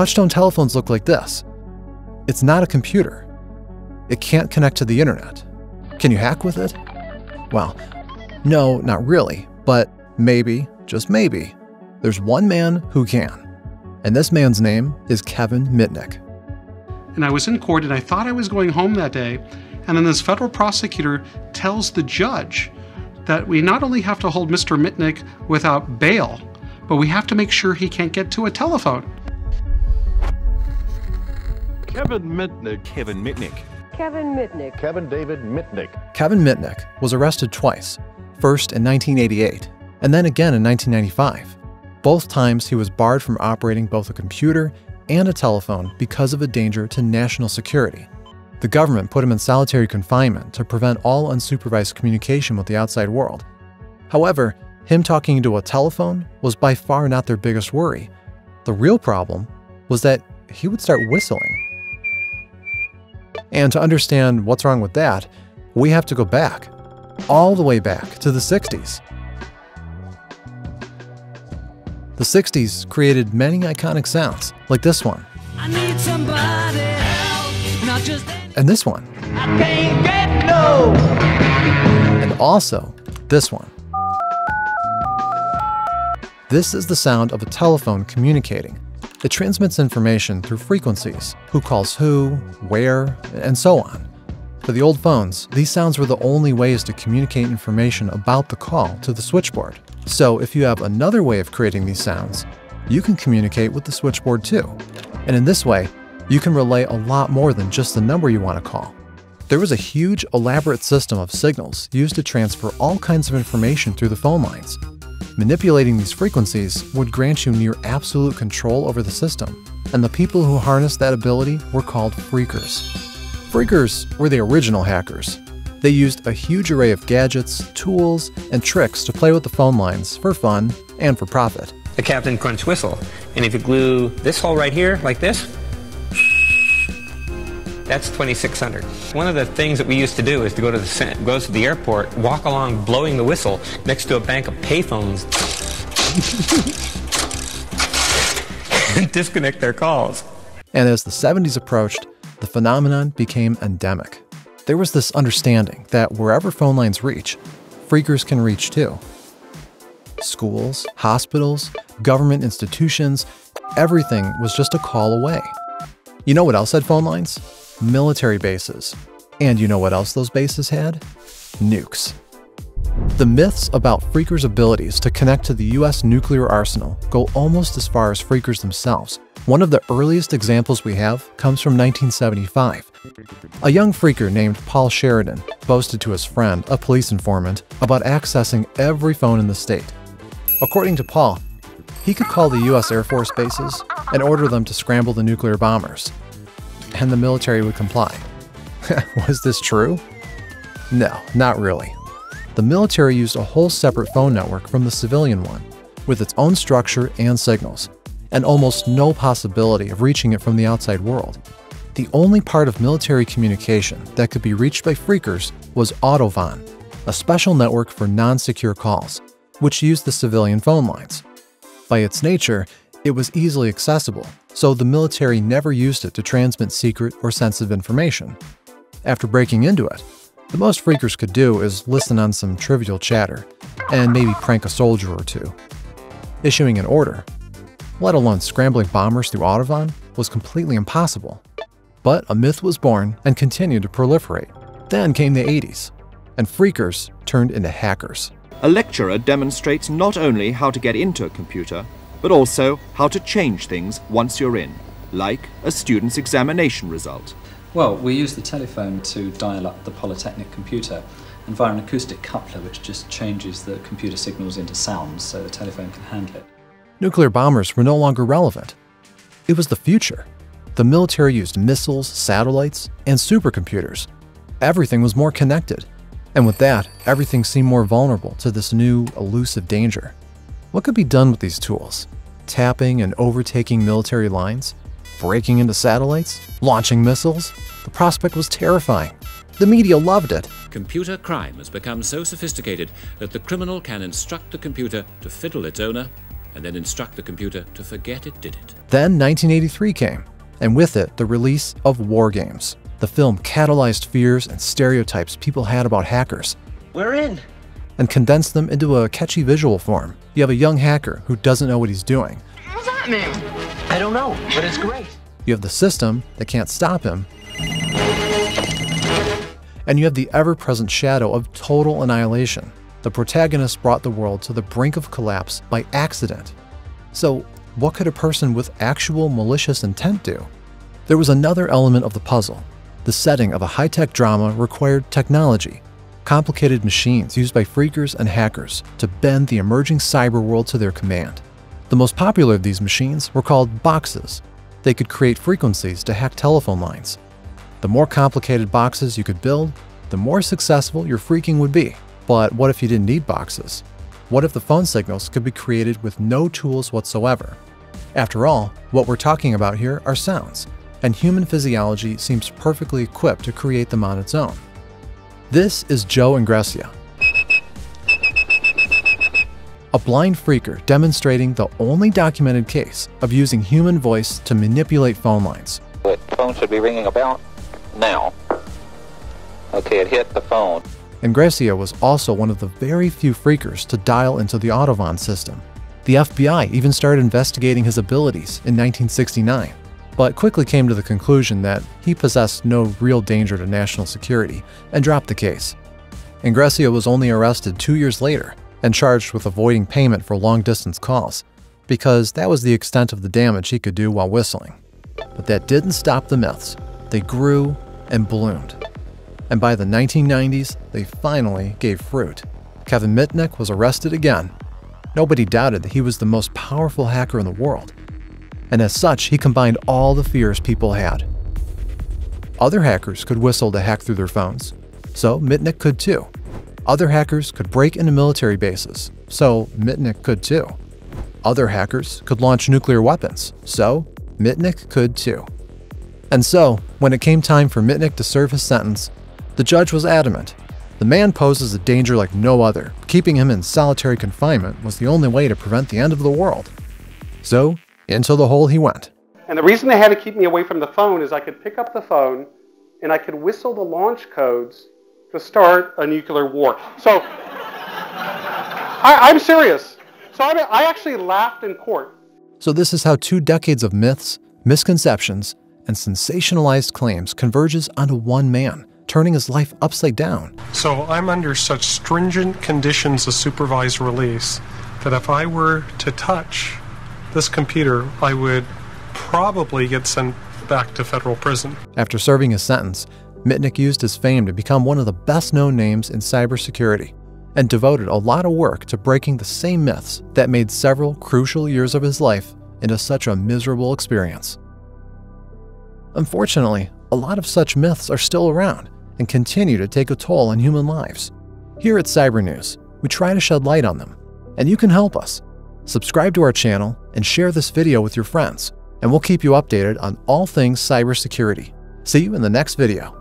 Touchtone telephones look like this. It's not a computer. It can't connect to the internet. Can you hack with it? Well, no, not really, but maybe, just maybe, there's one man who can. And this man's name is Kevin Mitnick. And I was in court and I thought I was going home that day. And then this federal prosecutor tells the judge that we not only have to hold Mr. Mitnick without bail, but we have to make sure he can't get to a telephone. Kevin Mitnick. Kevin Mitnick. Kevin Mitnick. Kevin David Mitnick. Kevin Mitnick was arrested twice, first in 1988 and then again in 1995. Both times he was barred from operating both a computer and a telephone because of a danger to national security. The government put him in solitary confinement to prevent all unsupervised communication with the outside world. However, him talking into a telephone was by far not their biggest worry. The real problem was that he would start whistling. And to understand what's wrong with that, we have to go back, all the way back to the 60s. The 60s created many iconic sounds, like this one. and this one. No. And also this one. This is the sound of a telephone communicating. It transmits information through frequencies who calls who, where, and so on. For the old phones, these sounds were the only ways to communicate information about the call to the switchboard. So if you have another way of creating these sounds, you can communicate with the switchboard too. And in this way, you can relay a lot more than just the number you want to call. There was a huge, elaborate system of signals used to transfer all kinds of information through the phone lines. Manipulating these frequencies would grant you near absolute control over the system, and the people who harnessed that ability were called phreakers. Phreakers were the original hackers, they used a huge array of gadgets, tools, and tricks to play with the phone lines for fun and for profit. The Captain Crunch whistle. And if you glue this hole right here, like this, that's 2600. One of the things that we used to do is to go to the go to the airport, walk along blowing the whistle next to a bank of payphones, and disconnect their calls. And as the 70s approached, the phenomenon became endemic. There was this understanding that wherever phone lines reach, phreakers can reach too. Schools, hospitals, government institutions, everything was just a call away. You know what else had phone lines? Military bases. And you know what else those bases had? Nukes. The myths about Phreaker's abilities to connect to the US nuclear arsenal go almost as far as Phreakers themselves. One of the earliest examples we have comes from 1975. A young Phreaker named Paul Sheridan boasted to his friend, a police informant, about accessing every phone in the state. According to Paul, he could call the US Air Force bases and order them to scramble the nuclear bombers, and the military would comply. Was this true? No, not really. The military used a whole separate phone network from the civilian one, with its own structure and signals, and almost no possibility of reaching it from the outside world. The only part of military communication that could be reached by phreakers was Autovon, a special network for non-secure calls, which used the civilian phone lines. By its nature, it was easily accessible, so the military never used it to transmit secret or sensitive information. After breaking into it, the most phreakers could do is listen on some trivial chatter, and maybe prank a soldier or two. Issuing an order, let alone scrambling bombers through Autovon, was completely impossible. But a myth was born and continued to proliferate. Then came the 80s, and phreakers turned into hackers. A lecturer demonstrates not only how to get into a computer, but also how to change things once you're in, like a student's examination result. Well, we use the telephone to dial up the Polytechnic computer, and via an acoustic coupler which just changes the computer signals into sounds so the telephone can handle it. Nuclear bombers were no longer relevant. It was the future. The military used missiles, satellites, and supercomputers. Everything was more connected. And with that, everything seemed more vulnerable to this new, elusive danger. What could be done with these tools? Tapping and overtaking military lines? Breaking into satellites? Launching missiles? The prospect was terrifying. The media loved it. Computer crime has become so sophisticated that the criminal can instruct the computer to fiddle its owner and then instruct the computer to forget it did it. Then 1983 came, and with it, the release of War Games. The film catalyzed fears and stereotypes people had about hackers. We're in. And condense them into a catchy visual form. You have a young hacker who doesn't know what he's doing. What's that mean? I don't know, but it's great. You have the system that can't stop him. And you have the ever present shadow of total annihilation. The protagonist brought the world to the brink of collapse by accident. So, what could a person with actual malicious intent do? There was another element of the puzzle. The setting of a high tech drama required technology, complicated machines used by phreakers and hackers to bend the emerging cyber world to their command. The most popular of these machines were called boxes. They could create frequencies to hack telephone lines. The more complicated boxes you could build, the more successful your phreaking would be. But what if you didn't need boxes? What if the phone signals could be created with no tools whatsoever? After all, what we're talking about here are sounds, and human physiology seems perfectly equipped to create them on its own. This is Joe Engressia, a blind phreaker demonstrating the only documented case of using human voice to manipulate phone lines. The phone should be ringing about now. Okay, it hit the phone. Engressia was also one of the very few phreakers to dial into the Autovon system. The FBI even started investigating his abilities in 1969, but quickly came to the conclusion that he possessed no real danger to national security and dropped the case. Engressia was only arrested two years later and charged with avoiding payment for long distance calls, because that was the extent of the damage he could do while whistling. But that didn't stop the myths. They grew and bloomed. And by the 1990s, they finally gave fruit. Kevin Mitnick was arrested again. Nobody doubted that he was the most powerful hacker in the world. And as such, he combined all the fears people had. Other hackers could whistle to hack through their phones, so Mitnick could too. Other hackers could break into military bases, so Mitnick could too. Other hackers could launch nuclear weapons, so Mitnick could too. And so, when it came time for Mitnick to serve his sentence, the judge was adamant. The man poses a danger like no other. Keeping him in solitary confinement was the only way to prevent the end of the world. So, into the hole he went. And the reason they had to keep me away from the phone is I could pick up the phone and I could whistle the launch codes to start a nuclear war. So, I, am serious. So I, I actually laughed in court. So, this is how two decades of myths, misconceptions, and sensationalized claims converges onto one man turning his life upside down. So I'm under such stringent conditions of supervised release that if I were to touch this computer, I would probably get sent back to federal prison. After serving his sentence, Mitnick used his fame to become one of the best known names in cybersecurity and devoted a lot of work to breaking the same myths that made several crucial years of his life into such a miserable experience. Unfortunately, a lot of such myths are still around and continue to take a toll on human lives. Here at Cyber News, we try to shed light on them, and you can help us. Subscribe to our channel and share this video with your friends, and we'll keep you updated on all things cybersecurity. See you in the next video.